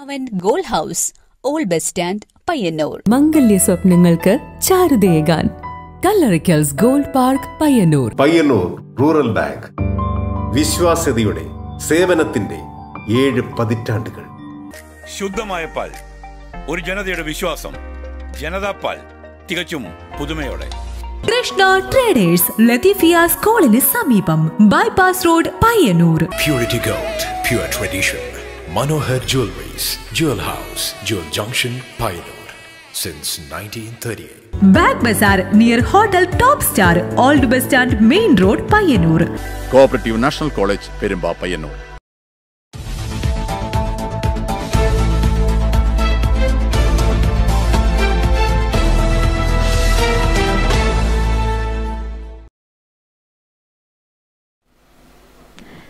അവൻ gold house old bus stand Payyanur. മംഗല്യ സ്വപ്നങ്ങൾക്ക് ചാരുതേകാൻ Kallarickals gold park Payyanur. Payyanur rural bank. വിശ്വാസ്യതയുടെ സേവനത്തിന്റെ ഏഴ് പതിറ്റാണ്ടുകൾ. ശുദ്ധമായ പാൽ ഒരു ജനതയുടെ വിശ്വാസം ജനതാ പാൽ തികച്ചും പുതുമയോടെ. കൃഷ്ണ ട്രേഡേഴ്സ് ലത്തീഫിയ സ്കൂളിന് സമീപം bypass road Payyanur. Purity gold pure tradition. Manohar Jewelries, Jewel house Jewel junction Pioneer. Since 1938. Bag Bazar near hotel top star old bus stand main road Payyanur cooperative national college Perumba Payyanur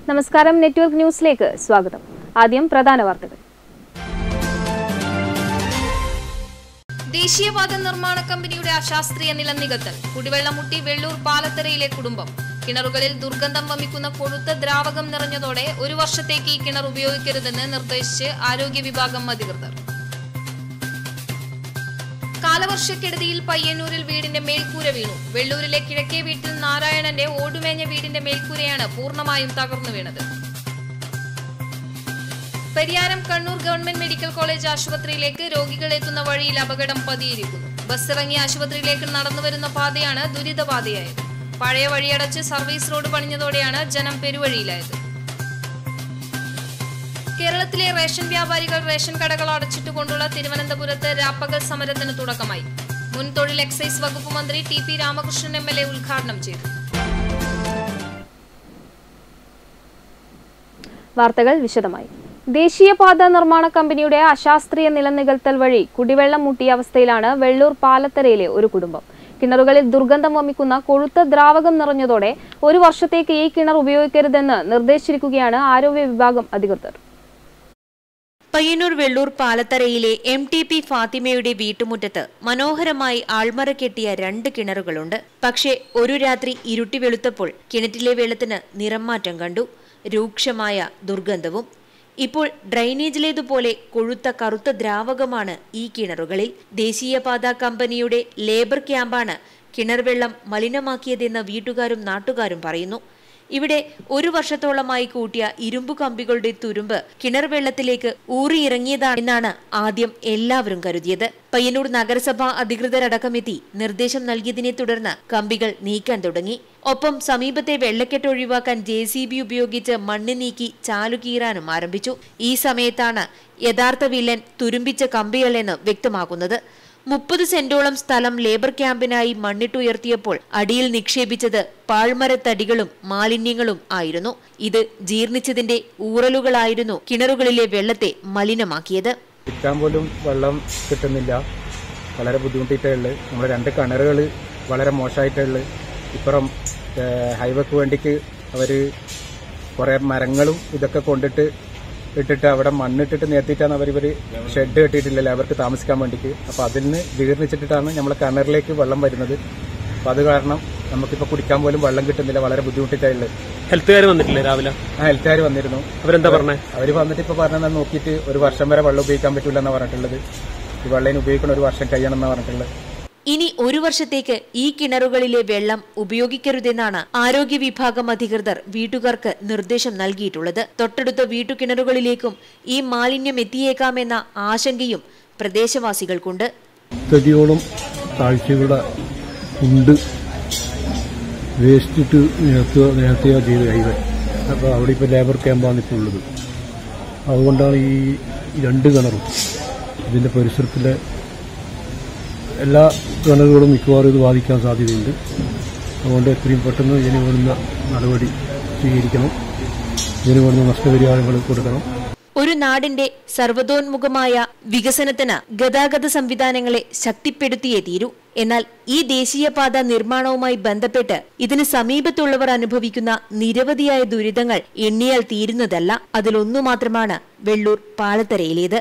നമസ്കാരം network ന്യൂസിലേക്ക് സ്വാഗതം ആദ്യം പ്രധാന വാർത്തകൾ. ദേശീയപാത നിർമ്മാണ കമ്പനിയുടെ അശാസ്ത്രീയ നിലം നികത്തൽ കുടിവെള്ളം മുട്ടി വെള്ളൂർ പാലത്തറയിലെ കുടുംബം. കിണറുകളിൽ ദുർഗന്ധം വമിക്കുന്ന കൊഴുത്ത ദ്രാവകം നിറഞ്ഞതോടെ ഒരു വർഷത്തേക്ക് ഈ കിണർ ഉപയോഗിക്കരുതെന്ന് നിർദ്ദേശിച്ച് ആരോഗ്യ വിഭാഗം അധികൃതർ. കാലവർഷക്കെടുതിയിൽ പയ്യന്നൂരിൽ വീടിന്റെ മേൽക്കൂര വീണു. വെള്ളൂരിലെ കിഴക്കേ വീട്ടിൽ നാരായണന്റെ ഓടുമേഞ്ഞ വീടിന്റെ മേൽക്കൂരയാണ് പൂർണമായും തകർന്നു വീണത്. Pariyaram Kannur government medical college ആശുപത്രിയിലേക്ക് രോഗികൾ എത്തുന്ന വഴിയിൽ അപകടം പതിയിരിക്കുന്നു. ബസ് ഇറങ്ങി ആശുപത്രിയിലേക്ക് നടന്നു വരുന്ന പാതയാണ് ദുരിതപാതയായത് പഴയ വഴിയടച്ച് സർവീസ് റോഡ് പണിഞ്ഞതോടെയാണ് ജനം പെരുവഴിയിലായത്. കേരളത്തിലെ റേഷൻ വ്യാപാരികൾ റേഷൻ കടകൾ അടച്ചിട്ടുകൊണ്ടുള്ള തിരുവനന്തപുരത്ത് രാപ്പകൽ സമരത്തിന് തുടക്കമായി. മുൻ തൊഴിൽ എക്സൈസ് വകുപ്പ് മന്ത്രി T P Ramakrishnan M L A ഉദ്ഘാടനം ചെയ്തു. വാർത്തകൾ വിശദമായി. ദേശീയപാത നിർമ്മാണ കമ്പനിയുടെ അശാസ്ത്രീയ നിലനികൽത്തൽ വഴി കുടിവെള്ളം മുട്ടിയ അവസ്ഥയിലാണ് വെള്ളൂർ പാലത്തരയിലെ ഒരു കുടുംബം. കിണറുകളിൽ ദുർഗന്ധം വമിക്കുന്ന കൊഴുത്ത ദ്രാവകം നിറഞ്ഞതോടെ ഒരു വർഷത്തേക്ക് ഈ കിണർ ഉപയോഗിക്കരുതെന്ന് നിർദ്ദേശിച്ചിരിക്കുകയാണ് ആരോഗ്യ വിഭാഗം അധികൃതർ. പയ്യന്നൂർ വെള്ളൂർ പാലത്തരയിലെ എം ടി പി ഫാത്തിമയുടെ വീട്ടുമുറ്റത്ത് മനോഹരമായി ആൾമറ കെട്ടിയ രണ്ട് കിണറുകളുണ്ട്. പക്ഷേ ഒരു രാത്രി ഇരുട്ടി വെളുത്തപ്പോൾ കിണറ്റിലെ വെള്ളത്തിന് നിറം മാറ്റം കണ്ടു. രൂക്ഷമായ ദുർഗന്ധവും ഇപ്പോൾ ഡ്രൈനേജിലേതുപോലെ കൊഴുത്ത കറുത്ത ദ്രാവകമാണ് ഈ കിണറുകളിൽ. ദേശീയപാത കമ്പനിയുടെ ലേബർ ക്യാമ്പാണ് കിണർ വെള്ളം മലിനമാക്കിയതെന്ന് വീട്ടുകാരും നാട്ടുകാരും പറയുന്നു. ഇവിടെ ഒരു വർഷത്തോളമായി കൂട്ടിയ ഇരുമ്പു കമ്പികളുടെ തുരുമ്പ് കിണർ വെള്ളത്തിലേക്ക് ഊറിയിറങ്ങിയതാണെന്നാണ് ആദ്യം എല്ലാവരും കരുതിയത്. പയ്യന്നൂർ നഗരസഭാ അധികൃതരടക്കമെത്തി നിർദ്ദേശം നൽകിയതിനെ തുടർന്ന് കമ്പികൾ നീക്കാൻ തുടങ്ങി. ഒപ്പം സമീപത്തെ വെള്ളക്കെട്ട് ഒഴിവാക്കാൻ ജെ സി ബി ഉപയോഗിച്ച് മണ്ണ് നീക്കി ചാലുകീറാനും ആരംഭിച്ചു. ഈ സമയത്താണ് യഥാർത്ഥ വില്ലൻ തുരുമ്പിച്ച കമ്പികളെന്ന് വ്യക്തമാകുന്നത്. മുപ്പത് സെന്റോളം സ്ഥലം ലേബർ ക്യാമ്പിനായി മണ്ണിട്ടുയർത്തിയപ്പോൾ അടിയിൽ നിക്ഷേപിച്ചത് പാഴ്മരത്തടികളും മാലിന്യങ്ങളും ആയിരുന്നു. ഇത് ജീർണിച്ചതിന്റെ ഊറലുകളായിരുന്നു കിണറുകളിലെ വെള്ളത്തെ മലിനമാക്കിയത്. പോലും വെള്ളം കിട്ടുന്നില്ല. വളരെ ബുദ്ധിമുട്ടിയിട്ടുള്ളത് നമ്മുടെ രണ്ട് കിണറുകൾ വളരെ മോശമായിട്ടുള്ളത് ഇപ്പുറം ഹൈവേക്ക് വേണ്ടിക്ക് അവർ കുറേ മരങ്ങളും ഇതൊക്കെ കൊണ്ടിട്ട് ഇട്ടിട്ട് അവിടെ മണ്ണിട്ടിട്ട് നിരത്തിയിട്ടാണ് അവർ ഇവർ ഷെഡ് കെട്ടിയിട്ടില്ലല്ലോ അവർക്ക് താമസിക്കാൻ വേണ്ടിയിട്ട്. അപ്പോൾ അതിൽ നിന്ന് ജീർണിച്ചിട്ടിട്ടാണ് നമ്മളെ കിണറിലേക്ക് വെള്ളം വരുന്നത്. അപ്പോൾ അത് കാരണം നമുക്കിപ്പോൾ കുടിക്കാൻ പോലും വെള്ളം കിട്ടുന്നില്ല വളരെ ബുദ്ധിമുട്ടിട്ടായിട്ടുള്ളത് ഹെൽത്തുകാർ വന്നിട്ടില്ലേ രാവിലെ? ആ ഹെൽത്തുകാർ വന്നിരുന്നു. അവരെന്താ പറഞ്ഞത് അവർ വന്നിട്ട് ഇപ്പോൾ പറഞ്ഞാൽ നോക്കിയിട്ട് ഒരു വർഷം വരെ വെള്ളം ഉപയോഗിക്കാൻ പറ്റില്ല എന്നാണ് പറഞ്ഞിട്ടുള്ളത്. ഈ വെള്ളം ഉപയോഗിക്കണ ഒരു വർഷം കഴിയണം എന്നാണ് പറഞ്ഞിട്ടുള്ളത്. ഇനി ഒരു വർഷത്തേക്ക് ഈ കിണറുകളിലെ വെള്ളം ഉപയോഗിക്കരുതെന്നാണ് ആരോഗ്യ വിഭാഗം അധികൃതർ വീട്ടുകാർക്ക് നിർദ്ദേശം നൽകിയിട്ടുള്ളത്. തൊട്ടടുത്ത വീട്ടുകിണറുകളിലേക്കും ഈ മാലിന്യം എത്തിയേക്കാമെന്ന ആശങ്കയും പ്രദേശവാസികൾക്കുണ്ട്. തടിയോളം താഴ്ചയുടെ ഉണ്ട്. നേരത്തെ ചെയ്ത് അപ്പോൾ അവിടെ ഇപ്പോൾ ലേബർ ക്യാമ്പാണ് ഇപ്പോൾ ഉള്ളത്. അതുകൊണ്ടാണ് ഈ രണ്ട് കിണറും ഇതിന്റെ പരിസരത്തിലെ എല്ലാ കിണറുകളും മിക്കവാറും ഇത് ബാധിക്കാൻ സാധ്യതയുണ്ട്. അതുകൊണ്ട് എത്രയും പെട്ടെന്ന് ഇതിന് വേണ്ടുന്ന നടപടി സ്വീകരിക്കണം. ഇതിന് വേണ്ടുന്ന നഷ്ടപരിഹാരങ്ങൾ കൊടുക്കണം. ഒരു നാടിന്റെ സർവതോന്മുഖമായ വികസനത്തിന് ഗതാഗത സംവിധാനങ്ങളെ ശക്തിപ്പെടുത്തിയേ തീരൂ. എന്നാൽ ഈ ദേശീയപാത നിർമ്മാണവുമായി ബന്ധപ്പെട്ട് ഇതിന് സമീപത്തുള്ളവർ അനുഭവിക്കുന്ന നിരവധിയായ ദുരിതങ്ങൾ എണ്ണിയാൽ തീരുന്നതല്ല. അതിലൊന്നു മാത്രമാണ് വെള്ളൂർ പാലത്തരയിലേത്.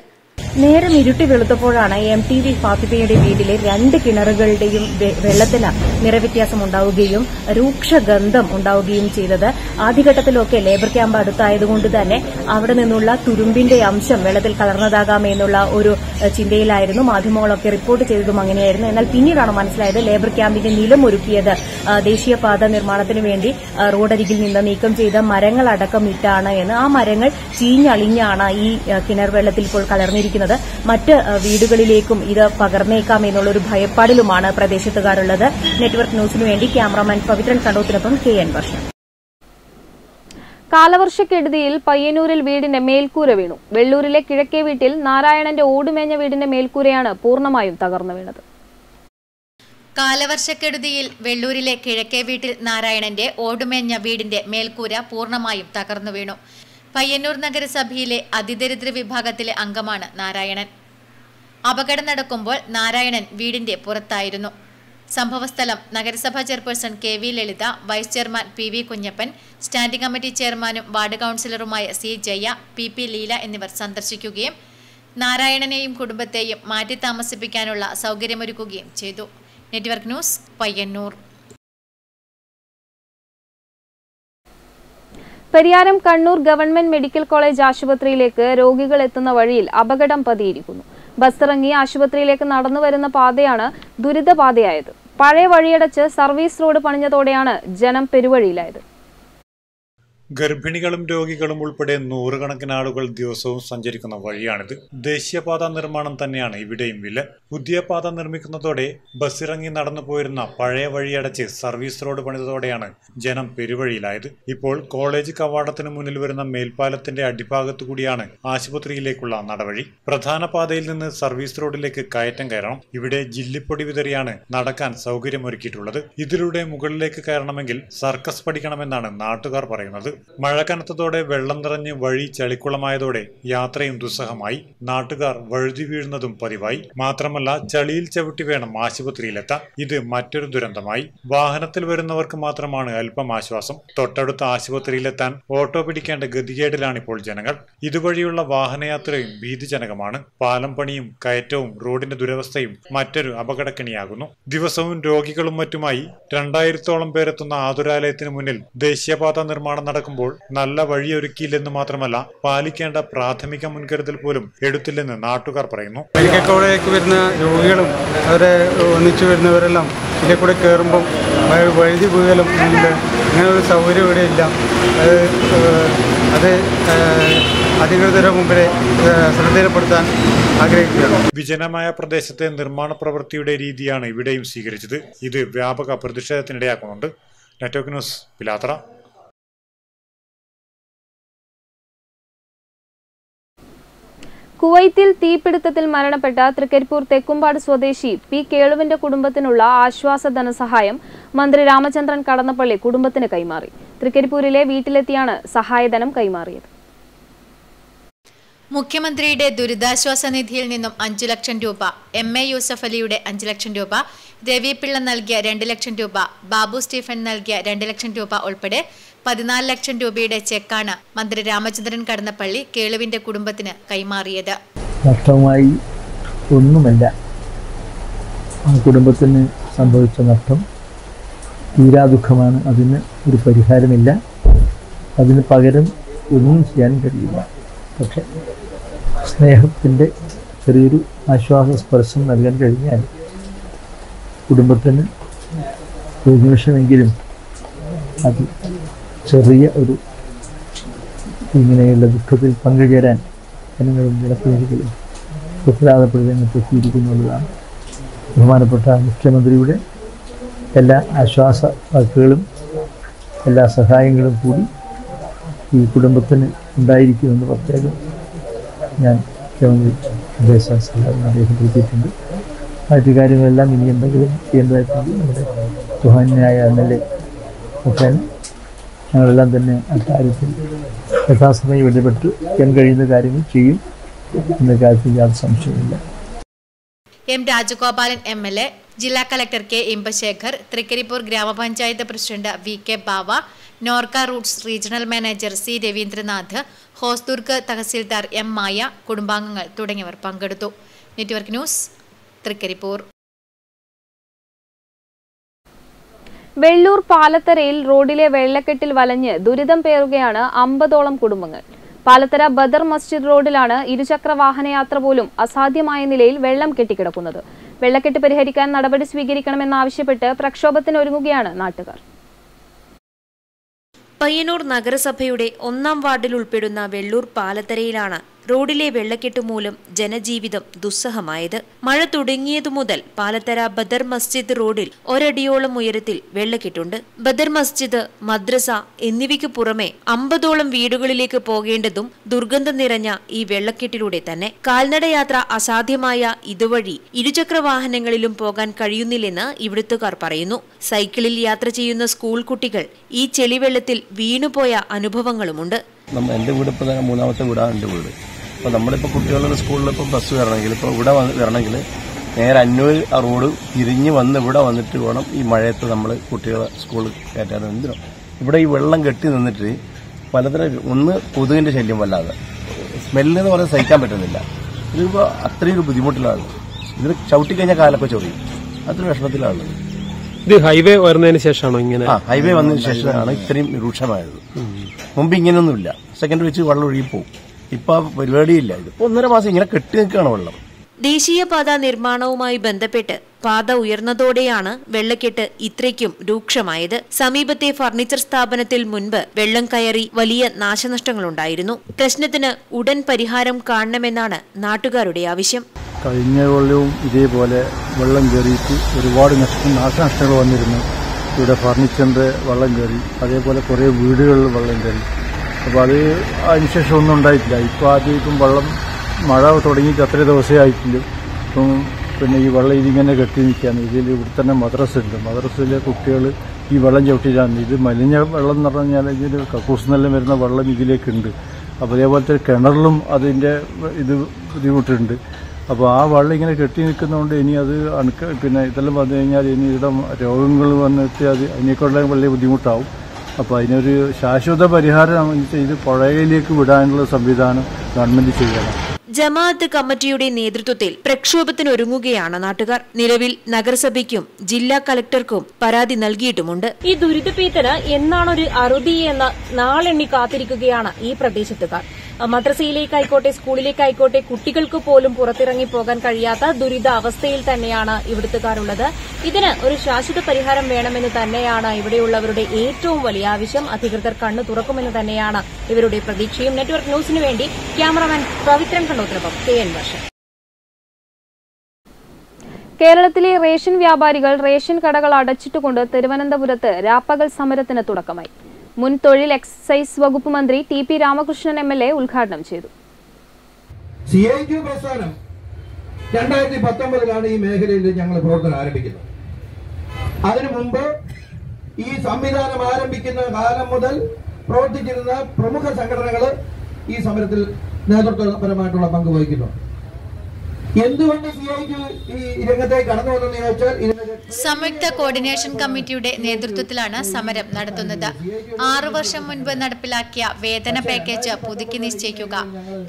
നേരം ഇരുട്ടി വെളുത്തപ്പോഴാണ് എം ടി വി ഫാത്തിമയുടെ വീട്ടിലെ രണ്ട് കിണറുകളുടെയും വെള്ളത്തിന് നിറവ്യത്യാസം ഉണ്ടാവുകയും രൂക്ഷഗന്ധം ഉണ്ടാവുകയും ചെയ്തത്. ആദ്യഘട്ടത്തിലൊക്കെ ലേബർ ക്യാമ്പ് അടുത്തായതുകൊണ്ട് തന്നെ അവിടെ നിന്നുള്ള തുരുമ്പിന്റെ അംശം വെള്ളത്തിൽ കലർന്നതാകാം എന്നുള്ള ഒരു ചിന്തയിലായിരുന്നു. മാധ്യമങ്ങളൊക്കെ റിപ്പോർട്ട് ചെയ്തതും അങ്ങനെയായിരുന്നു. എന്നാൽ പിന്നീടാണ് മനസ്സിലായത് ലേബർ ക്യാമ്പിന്റെ നിലം ഒരുക്കിയത് ആ, ദേശീയപാത നിർമ്മാണത്തിന് വേണ്ടി റോഡരികിൽ നിന്ന് നീക്കം ചെയ്ത മരങ്ങളടക്കം ഇട്ടാണ് എന്ന്. ആ മരങ്ങൾ ചീഞ്ഞളിഞ്ഞാണ് ഈ കിണർ വെള്ളത്തിൽ ഇപ്പോൾ കലർന്നിരിക്കുന്നത്. മറ്റ് വീടുകളിലേക്കും ഇത് പകർന്നേക്കാം എന്നുള്ളൊരു ഭയപ്പാടിലുമാണ് പ്രദേശത്തുകാരുള്ളത്. നെറ്റ്വർക്ക് ന്യൂസിനു വേണ്ടി ക്യാമറാമാൻ പവിത്രൻ കണ്ടോത്തിനൊപ്പം കെ എൻ വർഷം. കാലവർഷക്കെടുതിയിൽ പയ്യന്നൂരിൽ വീടിന്റെ മേൽക്കൂര വീണു. വെള്ളൂരിലെ കിഴക്കേ വീട്ടിൽ നാരായണന്റെ ഓടുമേഞ്ഞ വീടിന്റെ മേൽക്കൂരയാണ് പൂർണമായും തകർന്നു വീണത്. കാലവർഷക്കെടുതിയിൽ വെള്ളൂരിലെ കിഴക്കേ വീട്ടിൽ നാരായണന്റെ ഓടുമേഞ്ഞ വീടിന്റെ മേൽക്കൂര പൂർണമായും തകർന്നു വീണു. പയ്യന്നൂർ നഗരസഭയിലെ അതിദരിദ്ര വിഭാഗത്തിലെ അംഗമാണ് നാരായണൻ. അപകടം നടക്കുമ്പോൾ നാരായണൻ വീടിന്റെ പുറത്തായിരുന്നു. സംഭവസ്ഥലം നഗരസഭാ chairperson K V Lalitha vice chairman P V Kunhappan standing committee ചെയർമാനും ward കൗൺസിലറുമായ C Jaya P P Leela എന്നിവർ സന്ദർശിക്കുകയും നാരായണനെയും കുടുംബത്തെയും മാറ്റി താമസിപ്പിക്കാനുള്ള സൗകര്യമൊരുക്കുകയും ചെയ്തു. Network news Payyanur. Pariyaram Kannur government medical college ആശുപത്രിയിലേക്ക് രോഗികൾ എത്തുന്ന വഴിയിൽ അപകടം പതിയിരിക്കുന്നു. ബസ് ഇറങ്ങി ആശുപത്രിയിലേക്ക് നടന്നു വരുന്ന പാതയാണ് ദുരിതപാതയായത് പഴയ വഴിയടച്ച് സർവീസ് റോഡ് പണിഞ്ഞതോടെയാണ് ജനം പെരുവഴിയിലായത്. ഗർഭിണികളും രോഗികളും ഉൾപ്പെടെ നൂറുകണക്കിന് ആളുകൾ ദിവസവും സഞ്ചരിക്കുന്ന വഴിയാണിത്. ദേശീയപാത നിർമ്മാണം തന്നെയാണ് ഇവിടെയും വില. പുതിയ പാത നിർമ്മിക്കുന്നതോടെ ബസ്സിറങ്ങി നടന്നു പോയിരുന്ന പഴയ വഴിയടച്ച് സർവീസ് റോഡ് പണിതതോടെയാണ് ജനം പെരുവഴിയിലായത്. ഇപ്പോൾ കോളേജ് കവാടത്തിന് മുന്നിൽ വരുന്ന മേൽപ്പാലത്തിന്റെ അടിഭാഗത്തു കൂടിയാണ് ആശുപത്രിയിലേക്കുള്ള നടവഴി. പ്രധാന പാതയിൽ നിന്ന് സർവീസ് റോഡിലേക്ക് കയറ്റം കയറണം. ഇവിടെ ജില്ലിപ്പൊടി വിതറിയാണ് നടക്കാൻ സൗകര്യമൊരുക്കിയിട്ടുള്ളത്. ഇതിലൂടെ മുകളിലേക്ക് കയറണമെങ്കിൽ സർക്കസ് പഠിക്കണമെന്നാണ് നാട്ടുകാർ പറയുന്നത്. മഴ കനത്തതോടെ വെള്ളം നിറഞ്ഞ് വഴി ചളിക്കുളമായതോടെ യാത്രയും ദുസ്സഹമായി. നാട്ടുകാർ വഴുതി വീഴുന്നതും പതിവായി. മാത്രമല്ല ചളിയിൽ ചവിട്ടി വേണം ആശുപത്രിയിലെത്താൻ. ഇത് മറ്റൊരു ദുരന്തമായി. വാഹനത്തിൽ വരുന്നവർക്ക് മാത്രമാണ് അല്പം ആശ്വാസം തൊട്ടടുത്ത ആശുപത്രിയിലെത്താൻ ഓട്ടോ പിടിക്കേണ്ട ഗതികേടിലാണിപ്പോൾ ജനങ്ങൾ. ഇതുവഴിയുള്ള വാഹനയാത്രയും ഭീതിജനകമാണ്. പാലം പണിയും കയറ്റവും റോഡിന്റെ ദുരവസ്ഥയും മറ്റൊരു അപകടക്കണിയാകുന്നു. ദിവസവും രോഗികളും മറ്റുമായി രണ്ടായിരത്തോളം പേരെത്തുന്ന ആതുരാലയത്തിന് മുന്നിൽ ദേശീയപാത നിർമ്മാണം നടക്കുമ്പോൾ നല്ല വഴിയൊരുക്കിയില്ലെന്ന് മാത്രമല്ല പാലിക്കേണ്ട പ്രാഥമിക മുൻകരുതൽ പോലും എടുത്തില്ലെന്ന് നാട്ടുകാർ പറയുന്നു. മെഡിക്കൽ വരുന്ന രോഗികളും അവരെ ഒന്നിച്ചു വരുന്നവരെല്ലാം ഇതിൽ കൂടെ കയറുമ്പം വഴുതി വീഴലും ഉണ്ട്. അങ്ങനെ ഒരു സൗകര്യം ഇവിടെ ഇല്ല. അത് അത് അധികൃതരുടെ മുമ്പിലെ ശ്രദ്ധയിൽപ്പെടുത്താൻ ആഗ്രഹിക്കുകയാണ്. വിജനമായ പ്രദേശത്തെ നിർമ്മാണ പ്രവൃത്തിയുടെ രീതിയാണ് ഇവിടെയും സ്വീകരിച്ചത്. ഇത് വ്യാപക പ്രതിഷേധത്തിനിടയാക്കുന്നുണ്ട്. നെറ്റ്വർക്ക് ന്യൂസ് പിലാത്ര. കുവൈത്തിൽ തീപിടുത്തത്തിൽ മരണപ്പെട്ട തൃക്കരിപ്പൂർ തെക്കുംപാട് സ്വദേശി പി കേളുവിന്റെ കുടുംബത്തിനുള്ള ആശ്വാസ ധനസഹായം മന്ത്രി രാമചന്ദ്രൻ കടന്നപ്പള്ളി കുടുംബത്തിന് കൈമാറി. തൃക്കരിപ്പൂരിലെ വീട്ടിലെത്തിയാണ് സഹായധനം കൈമാറിയത്. മുഖ്യമന്ത്രിയുടെ ദുരിതാശ്വാസ നിധിയിൽ നിന്നും അഞ്ചു ലക്ഷം രൂപ എം എ യൂസഫ് അലിയുടെ അഞ്ചു ലക്ഷം രൂപ രവി പിള്ള നൽകിയ രണ്ട് ലക്ഷം രൂപ ബാബു സ്റ്റീഫൻ നൽകിയ രണ്ട് ലക്ഷം രൂപ ഉൾപ്പെടെ പതിനാല് ലക്ഷം രൂപയുടെ ചെക്കാണ് മന്ത്രി രാമചന്ദ്രൻ കടന്നപ്പള്ളി കേളുവിന്റെ കുടുംബത്തിന് കൈമാറിയത്. നഷ്ടമായി ഒന്നുമല്ല. ആ കുടുംബത്തിന് സംഭവിച്ച നഷ്ടം തീരാ ദുഃഖമാണ്. അതിന് ഒരു പരിഹാരമില്ല. അതിന് പകരം ഒന്നും ചെയ്യാൻ കഴിയില്ല. പക്ഷെ സ്നേഹത്തിന്റെ ചെറിയൊരു ആശ്വാസ സ്പർശം നൽകാൻ കഴിഞ്ഞാൽ കുടുംബത്തിന് ഒരു നിമിഷമെങ്കിലും അത് ചെറിയ ഒരു ഇങ്ങനെയുള്ള ദുഃഖത്തിൽ പങ്കുചേരാൻ ജനങ്ങളും ജനപ്രതിനിധികളും ഉത്തരവാദപ്പെടുന്നതിന് എത്തിയിരിക്കുന്നുള്ളതാണ് ബഹുമാനപ്പെട്ട മുഖ്യമന്ത്രിയുടെ എല്ലാ ആശ്വാസ വാക്കുകളും എല്ലാ സഹായങ്ങളും കൂടി ഈ കുടുംബത്തിന് ഉണ്ടായിരിക്കുമെന്ന് പ്രത്യേകം ഞാൻ മുഖ്യമന്ത്രി നിർദ്ദേശം രേഖപ്പെടുത്തിയിട്ടുണ്ട് മറ്റു കാര്യങ്ങളെല്ലാം ഇനി എന്തെങ്കിലും ചെയ്യേണ്ടതായിട്ടുണ്ട്. നമ്മുടെ സുഹാന്യായ എം എൽ എ ഒക്കെ ഞങ്ങളെല്ലാം തന്നെ അക്കാര്യത്തിൽ യഥാസമയം ഇടപെട്ട് ചെയ്യാൻ കഴിയുന്ന കാര്യങ്ങൾ ചെയ്യും. എന്ന കാര്യത്തിൽ യാതൊരു സംശയമില്ല M Rajagopalan M L A ജില്ലാ കളക്ടർ കെ ഇമ്പശേഖർ തൃക്കരിപ്പൂർ ഗ്രാമപഞ്ചായത്ത് president V K Bava Norka roots regional manager C Ravindranath Hosdurg tahsildar M Maya കുടുംബാംഗങ്ങൾ തുടങ്ങിയവർ പങ്കെടുത്തു. Network news Trikaripur. വെള്ളൂർ പാലത്തരയിൽ റോഡിലെ വെള്ളക്കെട്ടിൽ വലഞ്ഞ് ദുരിതം പേറുകയാണ് അമ്പതോളം കുടുംബങ്ങൾ. പാലത്തര ബദർ മസ്ജിദ് റോഡിലാണ് ഇരുചക്ര വാഹനയാത്ര പോലും അസാധ്യമായ നിലയിൽ വെള്ളം കെട്ടിക്കിടക്കുന്നത്. വെള്ളക്കെട്ട് പരിഹരിക്കാൻ നടപടി സ്വീകരിക്കണമെന്നാവശ്യപ്പെട്ട് പ്രക്ഷോഭത്തിനൊരുങ്ങുകയാണ് നാട്ടുകാർ. പയ്യന്നൂർ നഗരസഭയുടെ ഒന്നാം വാർഡിൽ ഉൾപ്പെടുന്ന വെള്ളൂർ പാലത്തരയിലാണ് റോഡിലെ വെള്ളക്കെട്ട് മൂലം ജനജീവിതം ദുസ്സഹമായത്. മഴ തുടങ്ങിയതു മുതൽ പാലത്തര ബദർ മസ്ജിദ് റോഡിൽ ഒരടിയോളം ഉയരത്തിൽ വെള്ളക്കെട്ടുണ്ട്. ബദർ മസ്ജിദ് മദ്രസ എന്നിവയ്ക്ക് പുറമെ അമ്പതോളം വീടുകളിലേക്ക് പോകേണ്ടതും ദുർഗന്ധം നിറഞ്ഞ ഈ വെള്ളക്കെട്ടിലൂടെ തന്നെ. കാൽനടയാത്ര അസാധ്യമായ ഇതുവഴി ഇരുചക്ര വാഹനങ്ങളിലും പോകാൻ കഴിയുന്നില്ലെന്ന് ഇവിടുത്തുകാർ പറയുന്നു. സൈക്കിളിൽ യാത്ര ചെയ്യുന്ന സ്കൂൾ കുട്ടികൾ ഈ ചെളിവെള്ളത്തിൽ വീണുപോയ അനുഭവങ്ങളുമുണ്ട്. എന്റെ വീട് ഇപ്പൊ മൂന്നാമത്തെ വീടാണ് എന്റെ വീട്. അപ്പോൾ നമ്മളിപ്പോൾ കുട്ടികളുടെ സ്കൂളിൽ ഇപ്പോൾ ബസ് വരണമെങ്കിൽ ഇപ്പോൾ ഇവിടെ വരണമെങ്കിൽ നേരെ അന്നൂർ ആ റോഡ് തിരിഞ്ഞ് വന്ന് ഇവിടെ വന്നിട്ട് വേണം ഈ മഴയത്ത് നമ്മൾ കുട്ടികളെ സ്കൂളിൽ കയറ്റാൻ. എന്തിനും? ഇവിടെ ഈ വെള്ളം കെട്ടി നിന്നിട്ട് പലതരം ഒന്ന് കൊതുകിന്റെ ശല്യം വല്ലാതെ. സ്മെല്ല് എന്ന് പറഞ്ഞാൽ സഹിക്കാൻ പറ്റുന്നില്ല. ഇതിപ്പോൾ അത്രയും ഒരു ബുദ്ധിമുട്ടിലാണ്. ഇതിന് ചവിട്ടിക്കഴിഞ്ഞാൽ കാലൊക്കെ ചൊറിയും അത്ര വിഷമത്തിലാണ്. ഇത് ഹൈവേ വരുന്നതിന് ശേഷമാണോ ഇങ്ങനെ? ആ ഹൈവേ വന്നതിന് ശേഷമാണ് ഇത്രയും രൂക്ഷമായത്. മുമ്പ് ഇങ്ങനെയൊന്നുമില്ല. സെക്കൻഡ് വെച്ച് വെള്ളം ഒഴുകി പോകും ഇപ്പൊ പരിപാടിയില്ല. ഇതിപ്പോ ഒന്നര മാസം ഇങ്ങനെ കെട്ടി നിൽക്കുകയാണ് വെള്ളം. ദേശീയപാത നിർമ്മാണവുമായി ബന്ധപ്പെട്ട് പാത ഉയർന്നതോടെയാണ് വെള്ളക്കെട്ട് ഇത്രയ്ക്കും രൂക്ഷമായത്. സമീപത്തെ ഫർണിച്ചർ സ്ഥാപനത്തിൽ മുൻപ് വെള്ളം കയറി വലിയ നാശനഷ്ടങ്ങളുണ്ടായിരുന്നു. പ്രശ്നത്തിന് ഉടൻ പരിഹാരം കാണണമെന്നാണ് നാട്ടുകാരുടെ ആവശ്യം. കഴിഞ്ഞ കൊല്ലവും ഇതേപോലെ വെള്ളം കയറിയിട്ട് ഒരുപാട് നഷ്ടം നാശനഷ്ടങ്ങൾ വന്നിരുന്നു. ഇവിടെ ഫർണിച്ചറിന്റെ വെള്ളം കയറി അതേപോലെ കുറേ വീടുകളിൽ വെള്ളം കയറി. അപ്പോൾ അത് അതിനുശേഷം ഒന്നും ഉണ്ടായിട്ടില്ല. ഇപ്പോൾ ആദ്യം ഇപ്പം വെള്ളം മഴ തുടങ്ങിയിട്ട് അത്ര ദിവസമേ ആയിട്ടില്ല ഇപ്പം പിന്നെ ഈ വെള്ളം ഇതിങ്ങനെ കെട്ടി നിൽക്കുകയാണ്. ഇതിൽ ഇവിടെ തന്നെ മദ്രസ ഉണ്ട്. മദ്രസയിലെ കുട്ടികൾ ഈ വെള്ളം ചവിട്ടിയിട്ടാണ്. ഇത് മലിഞ്ഞ വെള്ളം എന്ന് പറഞ്ഞാൽ ഇതിൽ കക്കൂസിനെല്ലാം വരുന്ന വെള്ളം ഇതിലേക്കുണ്ട് അപ്പോൾ അതേപോലത്തെ കിണറിലും അതിന്റെ ഇത് ബുദ്ധിമുട്ടുണ്ട്. അപ്പോൾ ആ വെള്ളം ഇങ്ങനെ കെട്ടി നിൽക്കുന്നതുകൊണ്ട് ഇനി അത് അണുക്ക പിന്നെ ഇതെല്ലാം വന്നു കഴിഞ്ഞാൽ ഇനി ഇവിടെ രോഗങ്ങൾ വന്നിട്ട് അത് അതിനേക്കുള്ള വലിയ ബുദ്ധിമുട്ടാവും. അപ്പോൾ അതിനൊരു ശാശ്വത പരിഹാരം ഇത് പുഴയിലേക്ക് വിടാനുള്ള സംവിധാനം ഗവൺമെന്റ് ചെയ്യണം. ജമാഅത്ത് കമ്മിറ്റിയുടെ നേതൃത്വത്തിൽ പ്രക്ഷോഭത്തിനൊരുങ്ങുകയാണ് നാട്ടുകാർ. നിലവിൽ നഗരസഭയ്ക്കും ജില്ലാ കലക്ടർക്കും പരാതി നൽകിയിട്ടുമുണ്ട്. ഈ ദുരിതപീത്തന് എന്നാണൊരു അറുതി എന്ന നാളെണ്ണി കാത്തിരിക്കുകയാണ് ഈ പ്രദേശത്തുകാർ. മദ്രസയിലേക്കായിക്കോട്ടെ സ്കൂളിലേക്കായിക്കോട്ടെ കുട്ടികൾക്ക് പോലും പുറത്തിറങ്ങി പോകാൻ കഴിയാത്ത ദുരിത അവസ്ഥയിൽ തന്നെയാണ് ഇവിടുത്തുകാരുള്ളത്. ഇതിന് ഒരു ശാശ്വത പരിഹാരം വേണമെന്ന് തന്നെയാണ് ഇവിടെയുള്ളവരുടെ ഏറ്റവും വലിയ ആവശ്യം. അധികൃതർ കണ്ണു തുറക്കുമെന്ന് തന്നെയാണ് ഇവരുടെ പ്രതീക്ഷയും. നെറ്റ്വർക്ക് ന്യൂസിനു വേണ്ടി ക്യാമറമാൻ പവിത്രൻ കണ്ണോത്രപ്പം കെ എൻ വർഷം കേരളത്തിലെ റേഷൻ വ്യാപാരികൾ റേഷൻ കടകൾ അടച്ചിട്ടുകൊണ്ട് തിരുവനന്തപുരത്ത് രാപ്പകൽ സമരത്തിന് തുടക്കമായി. മുൻ തൊഴിൽ എക്സൈസ് വകുപ്പ് മന്ത്രി T P Ramakrishnan M L A ഉദ്ഘാടനം ചെയ്തു. സി ഐ ക്യു പ്രസ്ഥാനം രണ്ടായിരത്തി പത്തൊമ്പതിലാണ് ഈ മേഖലയിൽ ഞങ്ങൾ പ്രവർത്തനം ആരംഭിക്കുന്നത്. അതിനു മുമ്പ് ഈ സംവിധാനം ആരംഭിക്കുന്ന കാലം മുതൽ പ്രവർത്തിച്ചിരുന്ന പ്രമുഖ സംഘടനകൾ ഈ സമരത്തിൽ നേതൃത്വപരമായിട്ടുള്ള പങ്ക് വഹിക്കുന്നുണ്ട്. സംയുക്ത കോർഡിനേഷൻ കമ്മിറ്റിയുടെ നേതൃത്വത്തിലാണ് സമരം നടത്തുന്നത്. ആറു വർഷം മുൻപ് നടപ്പിലാക്കിയ വേതന പാക്കേജ് പുതുക്കി നിശ്ചയിക്കുക.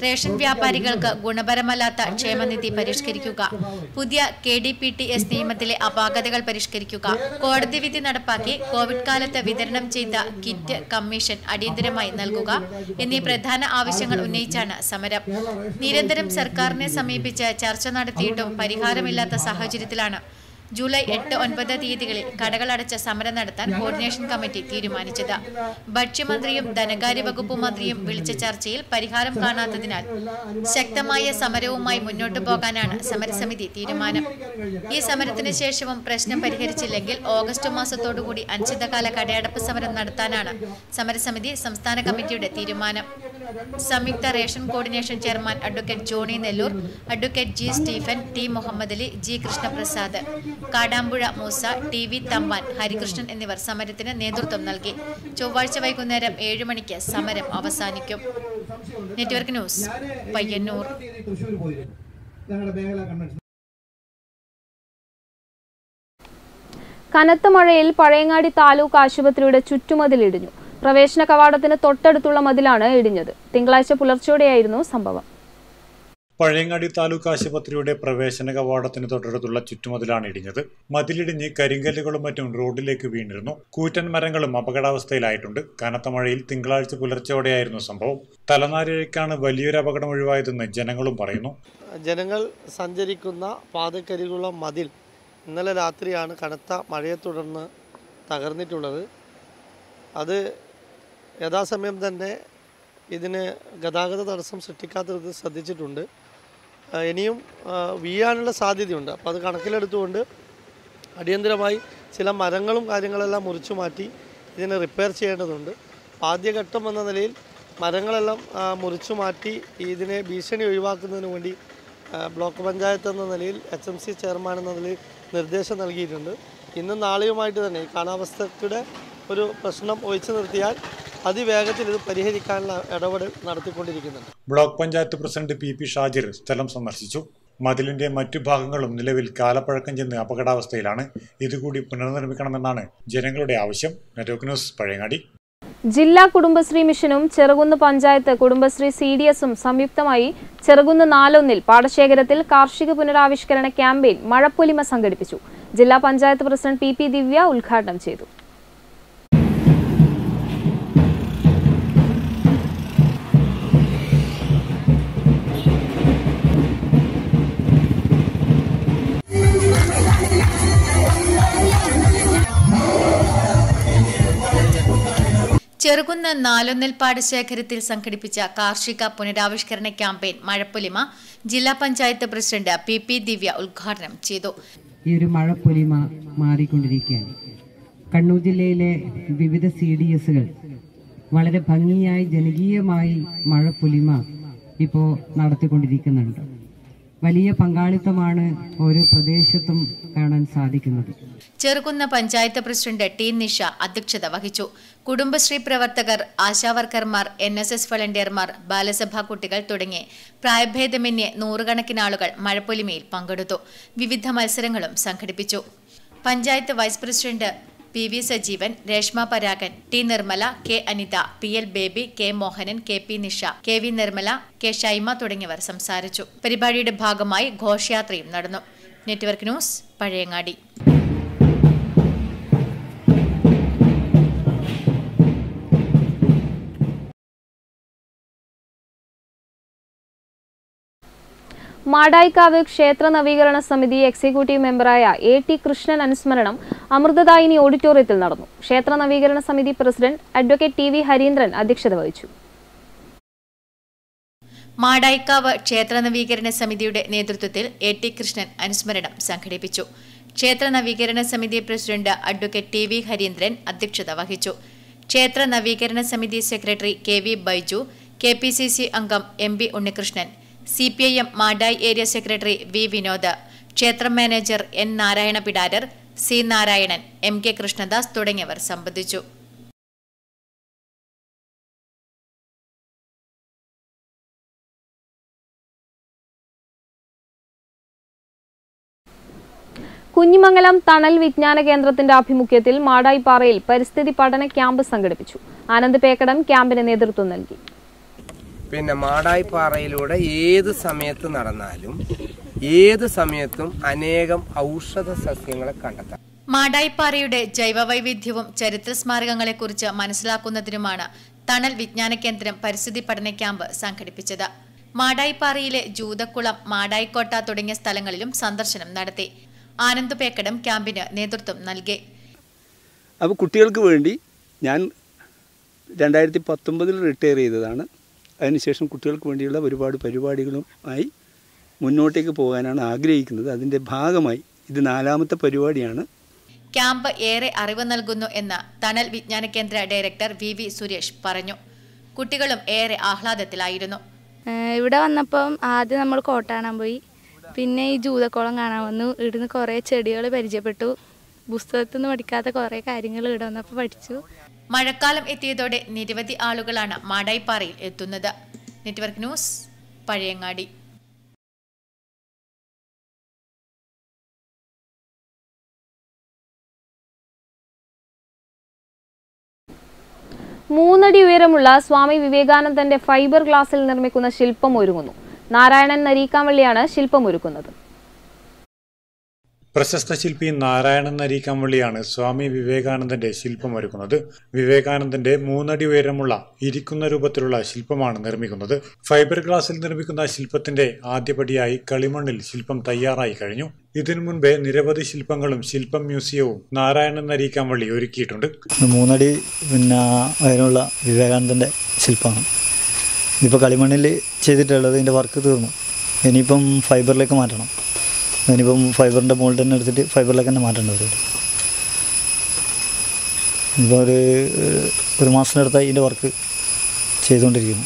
റേഷൻ വ്യാപാരികൾക്ക് ഗുണപരമല്ലാത്ത ക്ഷേമനിധി പരിഷ്കരിക്കുക. പുതിയ K D P T S നിയമത്തിലെ അപാകതകൾ പരിഷ്കരിക്കുക. കോടതി വിധി നടപ്പാക്കി കോവിഡ് കാലത്ത് വിതരണം ചെയ്ത കിറ്റ് കമ്മീഷൻ അടിയന്തരമായി നൽകുക എന്നീ പ്രധാന ആവശ്യങ്ങൾ ഉന്നയിച്ചാണ് സമരം. നിരന്തരം സർക്കാരിനെ സമീപിച്ച് ചർച്ച നടത്തിയിട്ടും പരിഹാരമില്ലാത്ത സാഹചര്യത്തിലാണ്. ജൂലൈ എട്ട് ഒൻപത് തീയതികളിൽ കടകൾ സമരം നടത്താൻ കോർഡിനേഷൻ കമ്മിറ്റി തീരുമാനിച്ചത്. ഭക്ഷ്യമന്ത്രിയും ധനകാര്യ വകുപ്പ് മന്ത്രിയും വിളിച്ച ചർച്ചയിൽ പരിഹാരം കാണാത്തതിനാൽ ശക്തമായ സമരവുമായി മുന്നോട്ടു പോകാനാണ് സമരസമിതി തീരുമാനം. ഈ സമരത്തിന് ശേഷവും പ്രശ്നം പരിഹരിച്ചില്ലെങ്കിൽ ഓഗസ്റ്റ് മാസത്തോടുകൂടി അനിശ്ചിതകാല കടയടപ്പ് സമരം നടത്താനാണ് സമരസമിതി സംസ്ഥാന കമ്മിറ്റിയുടെ തീരുമാനം. സംയുക്ത ration coordination chairman advocate Johnny Nellur advocate G Stephen T Muhammad Ali G Krishnaprasad. Kadampuzha Moosa T V Thampan Harikrishnan എന്നിവർ സമരത്തിന് നേതൃത്വം നൽകി. ചൊവ്വാഴ്ച വൈകുന്നേരം ഏഴ് മണിക്ക് സമരം അവസാനിക്കും. Network news Payyanur. കനത്ത മഴയിൽ പഴയങ്ങാടി താലൂക്ക് ആശുപത്രിയുടെ ചുറ്റുമതിലിടിഞ്ഞു പ്രവേശന കവാടത്തിന് തൊട്ടടുത്തുള്ള മതിലാണ് ഇടിഞ്ഞത്. തിങ്കളാഴ്ച പുലർച്ചെയോടെയായിരുന്നു സംഭവം. പഴയങ്ങാടി താലൂക്ക് ആശുപത്രിയുടെ പ്രവേശന കവാടത്തിന് തൊട്ടടുത്തുള്ള ചുറ്റുമതിലാണ് ഇടിഞ്ഞത്. മതിലിടിഞ്ഞ് കരിങ്കല്ലുകളും മറ്റും റോഡിലേക്ക് വീണിരുന്നു. കൂറ്റൻ മരങ്ങളും അപകടാവസ്ഥയിലായിട്ടുണ്ട്. കനത്ത മഴയിൽ തിങ്കളാഴ്ച പുലർച്ചെയോടെയായിരുന്നു സംഭവം. തലനാരിഴയ്ക്കാണ് വലിയൊരു അപകടം ഒഴിവായതെന്ന് ജനങ്ങളും പറയുന്നു. ജനങ്ങൾ സഞ്ചരിക്കുന്ന പാതക്കരികുള്ള മതിൽ ഇന്നലെ രാത്രിയാണ് കനത്ത മഴയെ തുടർന്ന് തകർന്നിട്ടുള്ളത്. അത് യഥാസമയം തന്നെ ഇതിന് ഗതാഗത തടസ്സം സൃഷ്ടിക്കാത്തത് ശ്രദ്ധിച്ചിട്ടുണ്ട്. ഇനിയും വീഴാനുള്ള സാധ്യതയുണ്ട്. അപ്പോൾ അത് കണക്കിലെടുത്തുകൊണ്ട് അടിയന്തരമായി ചില മരങ്ങളും കാര്യങ്ങളെല്ലാം മുറിച്ചു മാറ്റി ഇതിനെ റിപ്പയർ ചെയ്യേണ്ടതുണ്ട്. ആദ്യഘട്ടം എന്ന നിലയിൽ മരങ്ങളെല്ലാം മുറിച്ചു മാറ്റി ഇതിനെ ഭീഷണി ഒഴിവാക്കുന്നതിന് വേണ്ടി ബ്ലോക്ക് പഞ്ചായത്ത് എന്ന നിലയിൽ എച്ച് എം സി ചെയർമാൻ എന്ന നിലയിൽ നിർദ്ദേശം നൽകിയിട്ടുണ്ട്. ഇന്നും നാളെയുമായിട്ട് തന്നെ കാലാവസ്ഥയുടെ ഒരു പ്രശ്നം ഒഴിച്ചു നിർത്തിയാൽ അതിവേഗത്തിൽ ഇത് പരിഹരിക്കാനുള്ള ഇടപെടൽ നടത്തിക്കൊണ്ടിരിക്കുന്നുണ്ട്. Block panchayat president P P Shajir സ്ഥലം സന്ദർശിച്ചു. മതിലിന്റെ മറ്റു ഭാഗങ്ങളും നിലവിൽ കാലപ്പഴക്കം ചെന്ന് അപകടാവസ്ഥയിലാണ്. ഇതുകൂടി പുനർനിർമ്മിക്കണമെന്നാണ് ജനങ്ങളുടെ ആവശ്യം. Network news Pazhayangadi. ജില്ലാ കുടുംബശ്രീ മിഷനും ചെറുകുന്ന് പഞ്ചായത്ത് കുടുംബശ്രീ സി ഡി എസും സംയുക്തമായി ചെറുകുന്ന് നാലൊന്നിൽ പാടശേഖരത്തിൽ കാർഷിക പുനരാവിഷ്കരണ ക്യാമ്പയിൻ മഴപ്പൊലിമ സംഘടിപ്പിച്ചു. ജില്ലാ panchayat president P P Divya ഉദ്ഘാടനം ചെയ്തു. ചെറുകുന്ന് നാലൊന്നിൽ പാടശേഖരത്തിൽ സംഘടിപ്പിച്ച കാർഷിക പുനരാവിഷ്കരണ ക്യാമ്പയിൻ മഴപ്പൊലിമ ജില്ലാ panchayat president P P Divya ഉദ്ഘാടനം ചെയ്തു. ഈ ഒരു മഴപ്പൊലിമ മാറിക്കൊണ്ടിരിക്കുകയാണ്. കണ്ണൂർ ജില്ലയിലെ വിവിധ സി ഡി എസുകൾ വളരെ ഭംഗിയായി ജനകീയമായി മഴപ്പൊലിമ ഇപ്പോൾ നടത്തിക്കൊണ്ടിരിക്കുന്നുണ്ട്. വലിയ പങ്കാളിത്തമാണ് ഓരോ പ്രദേശത്തും കാണാൻ സാധിക്കുന്നത്. ചെറുകുന്ന പഞ്ചായത്ത് പ്രസിഡന്റ് ടി നിഷ അധ്യക്ഷത വഹിച്ചു. കുടുംബശ്രീ പ്രവർത്തകർ ആശാവർക്കർമാർ എൻ എസ് എസ് വളണ്ടിയർമാർ ബാലസഭാ കുട്ടികൾ തുടങ്ങി പ്രായഭേദമന്യേ നൂറുകണക്കിന് ആളുകൾ മഴപ്പൊലിമയിൽ പങ്കെടുത്തു. വിവിധ മത്സരങ്ങളും സംഘടിപ്പിച്ചു. Panchayat vice president P V Sajeevan Reshma Paragan T Nirmala K Anitha P L Baby K Mohanan K P Nisha K V Nirmala K Shaima തുടങ്ങിയവർ സംസാരിച്ചു. പരിപാടിയുടെ ഭാഗമായി ഘോഷയാത്രയും നടന്നു. Network news Pazhayangadi. മാടായിക്കാവ് ക്ഷേത്ര നവീകരണ സമിതി എക്സിക്യൂട്ടീവ് മെമ്പറായ എ ടി കൃഷ്ണൻ അനുസ്മരണം അമൃതദായിനി ഓഡിറ്റോറിയത്തിൽ നടന്നു. ക്ഷേത്ര നവീകരണ സമിതി പ്രസിഡന്റ് അഡ്വക്കേറ്റ് ടി ഹരീന്ദ്രൻ അധ്യക്ഷത വഹിച്ചു. മാടായിക്കാവ് ക്ഷേത്ര നവീകരണ സമിതിയുടെ നേതൃത്വത്തിൽ എ ടി കൃഷ്ണൻ അനുസ്മരണം സംഘടിപ്പിച്ചു. ക്ഷേത്ര നവീകരണ സമിതി പ്രസിഡന്റ് അഡ്വക്കേറ്റ് ടി ഹരീന്ദ്രൻ അധ്യക്ഷത വഹിച്ചു. ക്ഷേത്ര നവീകരണ സമിതി സെക്രട്ടറി കെ ബൈജു കെ അംഗം M Unnikrishnan C P I M Madayi area secretary V Vinod ക്ഷേത്രം manager N Narayana Pidarar C Narayanan M K Krishnadas തുടങ്ങിയവർ സംബന്ധിച്ചു. കുഞ്ഞിമംഗലം തണൽ വിജ്ഞാന കേന്ദ്രത്തിന്റെ ആഭിമുഖ്യത്തിൽ മാടായിപ്പാറയിൽ പരിസ്ഥിതി പഠന ക്യാമ്പ് സംഘടിപ്പിച്ചു. ആനന്ദ് പേക്കടം ക്യാമ്പിന് നേതൃത്വം നൽകി. പിന്നെ മാടായിപ്പാറയിലൂടെ ഏത് സമയത്ത് നടന്നാലും ഏത് സമയത്തും അനേകം ഔഷധ സസ്യങ്ങളെ കണ്ടെത്താം. മാടായിപ്പാറയുടെ ജൈവവൈവിധ്യവും ചരിത്ര സ്മാരകങ്ങളെക്കുറിച്ച് മനസ്സിലാക്കുന്നതിനുമാണ് തണൽ വിജ്ഞാന കേന്ദ്രം പരിസ്ഥിതി പഠന ക്യാമ്പ് സംഘടിപ്പിച്ചത്. മാടായിപ്പാറയിലെ ജൂതക്കുളം മാടായിക്കോട്ട തുടങ്ങിയ സ്ഥലങ്ങളിലും സന്ദർശനം നടത്തി. ആനന്ദ് പേക്കടം ക്യാമ്പിന് നേതൃത്വം നൽകി. അപ്പോൾ കുട്ടികൾക്ക് വേണ്ടി ഞാൻ രണ്ടായിരത്തി പത്തൊമ്പതിൽ റിട്ടയർ ചെയ്തതാണ്. അതിനുശേഷം കുട്ടികൾക്ക് വേണ്ടിയുള്ള ഒരുപാട് പരിപാടികളുമായി മുന്നോട്ടേക്ക് പോകാനാണ് ആഗ്രഹിക്കുന്നത്. അതിന്റെ ഭാഗമായി ഇത് നാലാമത്തെ പരിപാടിയാണ്. ക്യാമ്പ് ഏറെ അറിവ് നൽകുന്നു എന്ന് തണൽ വിജ്ഞാന കേന്ദ്ര ഡയറക്ടർ വി വി സുരേഷ് പറഞ്ഞു. കുട്ടികളും ഏറെ ആഹ്ലാദത്തിലായിരുന്നു. ഇവിടെ വന്നപ്പം ആദ്യം നമ്മൾ കോട്ട കാണാൻ പോയി. പിന്നെ ഈ ജൂതക്കോളം കാണാൻ വന്നു. ഇവിടുന്ന് കുറേ ചെടികൾ പരിചയപ്പെട്ടു. പുസ്തകത്തിൽ നിന്ന് പഠിക്കാത്ത കുറേ കാര്യങ്ങൾ ഇവിടെ വന്നപ്പോൾ പഠിച്ചു. മഴക്കാലം എത്തിയതോടെ നിരവധി ആളുകളാണ് മാടായിപ്പാറയിൽ എത്തുന്നത്. Network news Pazhayangadi. മൂന്നടി ഉയരമുള്ള സ്വാമി വിവേകാനന്ദന്റെ ഫൈബർ ഗ്ലാസിൽ നിർമ്മിക്കുന്ന ശില്പം ഒരുങ്ങുന്നു. നാരായണൻ നരീക്കാമള്ളിയാണ് ശില്പം ഒരുക്കുന്നത്. പ്രശസ്ത ശില്പി നാരായണൻ നരീക്കമ്പള്ളിയാണ് സ്വാമി വിവേകാനന്ദന്റെ ശില്പം ഒരുക്കുന്നത്. വിവേകാനന്ദന്റെ മൂന്നടി ഉയരമുള്ള ഇരിക്കുന്ന രൂപത്തിലുള്ള ശില്പമാണ് നിർമ്മിക്കുന്നത്. ഫൈബർ ഗ്ലാസിൽ നിർമ്മിക്കുന്ന ശില്പത്തിന്റെ ആദ്യപടിയായി കളിമണ്ണിൽ ശില്പം തയ്യാറായി കഴിഞ്ഞു. ഇതിനു മുൻപേ നിരവധി ശില്പങ്ങളും ശില്പം മ്യൂസിയവും നാരായണൻ നരീക്കമ്പള്ളി ഒരുക്കിയിട്ടുണ്ട്. മൂന്നടി പിന്നെ അതിനുള്ള വിവേകാനന്ദന്റെ ശില്പമാണ്. ഇതിപ്പോൾ കളിമണ്ണിൽ ചെയ്തിട്ടുള്ളത് ഇതിന്റെ വർക്ക് തീർന്നു. ഇനിയിപ്പം ഫൈബറിലേക്ക് മാറ്റണം. ഇനിയിപ്പം ഫൈബറിന്റെ മുകളിൽ തന്നെ എടുത്തിട്ട് ഫൈബറിലേക്ക് തന്നെ മാറ്റേണ്ട പരിപാടി. ഇപ്പോൾ ഒരു ഒരു മാസത്തിനടുത്തായി ഇതിന്റെ വർക്ക് ചെയ്തുകൊണ്ടിരിക്കുന്നു.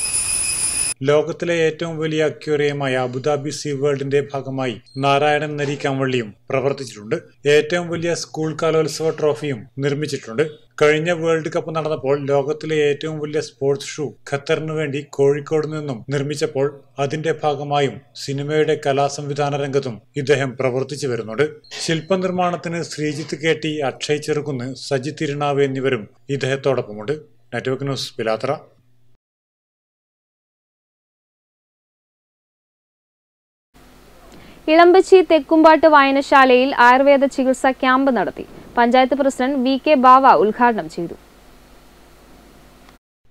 ലോകത്തിലെ ഏറ്റവും വലിയ അക്വേറിയമായ അബുദാബി സീ വേൾഡിന്റെ ഭാഗമായി നാരായണൻ നരിക്കാംവള്ളിയും പ്രവർത്തിച്ചിട്ടുണ്ട്. ഏറ്റവും വലിയ സ്കൂൾ കലോത്സവ ട്രോഫിയും നിർമ്മിച്ചിട്ടുണ്ട്. കഴിഞ്ഞ വേൾഡ് കപ്പ് നടന്നപ്പോൾ ലോകത്തിലെ ഏറ്റവും വലിയ സ്പോർട്സ് ഷൂ ഖത്തറിനു വേണ്ടി കോഴിക്കോട് നിന്നും നിർമ്മിച്ചപ്പോൾ അതിന്റെ ഭാഗമായും സിനിമയുടെ കലാസംവിധാന രംഗത്തും ഇദ്ദേഹം പ്രവർത്തിച്ചു വരുന്നുണ്ട്. ശില്പനിർമ്മാണത്തിന് ശ്രീജിത്ത് കെ ടി അക്ഷയ് ചെറുകുന്ന് സജി തിരുനാവ് എന്നിവരും ഇദ്ദേഹത്തോടൊപ്പമുണ്ട്. നെറ്റ്വർക്ക് ന്യൂസ് പിലാത്ര ഇളമ്പച്ചി തെക്കുംപാട്ട് വായനശാലയിൽ ആയുർവേദ ചികിത്സാ ക്യാമ്പ് നടത്തി. Panchayat president V K Bava ഉദ്ഘാടനം ചെയ്തു.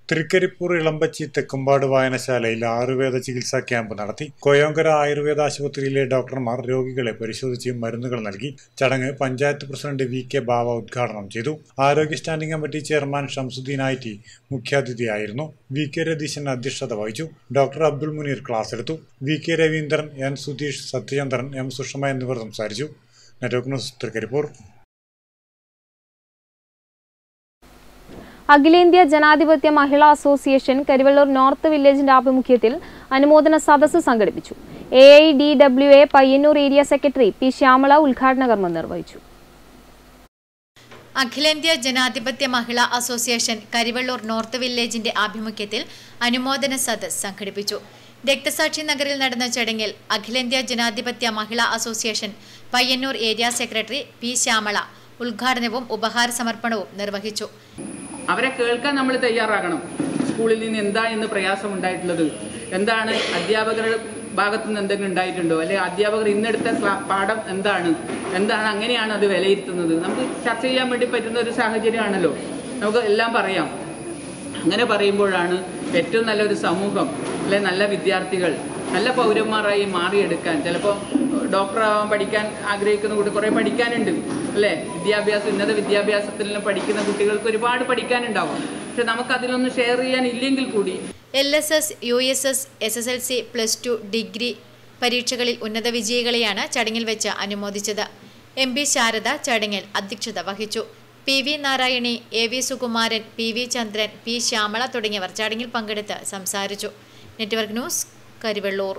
തൃക്കരിപ്പൂർ ഇളമ്പച്ചി തെക്കുംപാട് വായനശാലയിൽ ആയുർവേദ ചികിത്സാ ക്യാമ്പ് നടത്തി കൊയോങ്കര ആയുർവേദ ആശുപത്രിയിലെ ഡോക്ടർമാർ രോഗികളെ പരിശോധിച്ച് മരുന്നുകൾ നൽകി ചടങ്ങ് panchayat president V K Bava ഉദ്ഘാടനം ചെയ്തു. ആരോഗ്യ standing committee chairman Shamsuddin I T മുഖ്യാതിഥിയായിരുന്നു. V K Ratheeshan അധ്യക്ഷത വഹിച്ചു. ഡോക്ടർ അബ്ദുൾ മുനീർ ക്ലാസ് എടുത്തു. V K Raveendran N Sudheesh Sathyachandran M Sushama എന്നിവർ സംസാരിച്ചു. Network news Trikaripur. അഖിലേന്ത്യാ ജനാധിപത്യ മഹിളാ അസോസിയേഷൻ കരിവള്ളൂർ നോർത്ത് വില്ലേജിന്റെ ആഭിമുഖ്യത്തിൽ അനുമോദന സദസ്സ് സംഘടിപ്പിച്ചു. A I D W A Payyanur area secretary P Shyamala ഉദ്ഘാടന കർമ്മം നിർവഹിച്ചു. അഖിലേന്ത്യാ ജനാധിപത്യ മഹിളാ അസോസിയേഷൻ കരിവള്ളൂർ നോർത്ത് വില്ലേജിന്റെ ആഭിമുഖ്യത്തിൽ അനുമോദന സദസ് സംഘടിപ്പിച്ചു. രക്തസാക്ഷി നഗറിൽ നടന്ന ചടങ്ങിൽ അഖിലേന്ത്യാ ജനാധിപത്യ മഹിളാ association Payyanur area secretary P Shyamala ഉദ്ഘാടനവും ഉപഹാര സമർപ്പണവും നിർവഹിച്ചു. അവരെ കേൾക്കാൻ നമ്മൾ തയ്യാറാകണം. സ്കൂളിൽ നിന്ന് എന്താ ഇന്ന് പ്രയാസം ഉണ്ടായിട്ടുള്ളത്? എന്താണ് അധ്യാപകരുടെ ഭാഗത്തു നിന്ന് എന്തെങ്കിലും ഉണ്ടായിട്ടുണ്ടോ? അല്ലെങ്കിൽ അധ്യാപകർ ഇന്നെടുത്ത പാഠം എന്താണ്? എന്താണ് അങ്ങനെയാണ് അത് വിലയിരുത്തുന്നത്? നമുക്ക് ചർച്ച ചെയ്യാൻ വേണ്ടി പറ്റുന്ന ഒരു സാഹചര്യമാണല്ലോ. നമുക്ക് എല്ലാം പറയാം. അങ്ങനെ പറയുമ്പോഴാണ് ഏറ്റവും നല്ലൊരു സമൂഹം അല്ലെ നല്ല വിദ്യാർത്ഥികൾ നല്ല പൗരന്മാരായി മാറിയെടുക്കാൻ. ചിലപ്പോൾ ഡോക്ടറാവാൻ പഠിക്കാൻ ആഗ്രഹിക്കുന്ന കുട്ടി കുറേ പഠിക്കാനുണ്ട് അല്ലേ? വിദ്യാഭ്യാസം ഉന്നത വിദ്യാഭ്യാസത്തിലെല്ലാം പഠിക്കുന്ന കുട്ടികൾക്ക് ഒരുപാട് പഠിക്കാനുണ്ടാവും. പക്ഷെ നമുക്ക് അതിലൊന്നും ഷെയർ ചെയ്യാൻ ഇല്ലെങ്കിൽ കൂടി. L S S U S S S S L C plus two degree പരീക്ഷകളിൽ ഉന്നത വിജയികളെയാണ് ചടങ്ങിൽ വെച്ച് അനുമോദിച്ചത്. എം പി ശാരദ ചടങ്ങിൽ അധ്യക്ഷത വഹിച്ചു. P V Narayani A V Sukumaran P V Chandran P Shyamala തുടങ്ങിയവർ ചടങ്ങിൽ പങ്കെടുത്ത് സംസാരിച്ചു. Network news Karivellur.